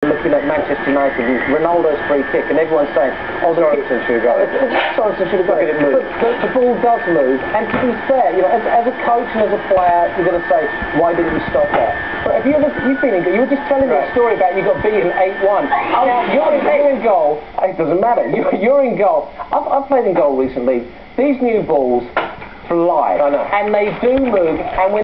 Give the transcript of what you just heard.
looking at Manchester United Ronaldo's free kick, and everyone's saying, "Oh, the Sorensen should have got it." Sorensen should have got it." But. But the, ball does move, and to be fair, you know, as, as a coach and as a player, you're going to say, "Why didn't you stop that?" But have you ever, you've been in goal, you were just telling me a story about you got beaten eight-one. Oh, you're, in- you're in goal. It doesn't matter. You're, you're in goal. I've, I've played in goal recently. These new balls fly, I know. and they do move, and when